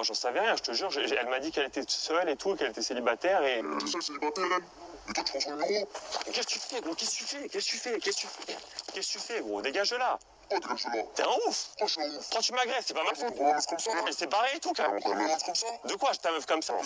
moi j'en savais rien, je te jure. Elle m'a dit qu'elle était seule et tout, qu'elle était célibataire et. Euh, elle est seule célibataire, elle. Et toi, tu prends son numéro Qu'est-ce que tu fais, gros? Qu'est-ce que tu fais? Qu'est-ce que tu fais? Qu'est-ce que tu fais? Gros Dégage de là Oh, t'es comme. T'es un ouf. Pourquoi je suis un ouf? Quand tu m'agresses, c'est pas ma faute. Mais c'est comme et tout, quand même. De quoi, je ta meuf comme ça? Oh,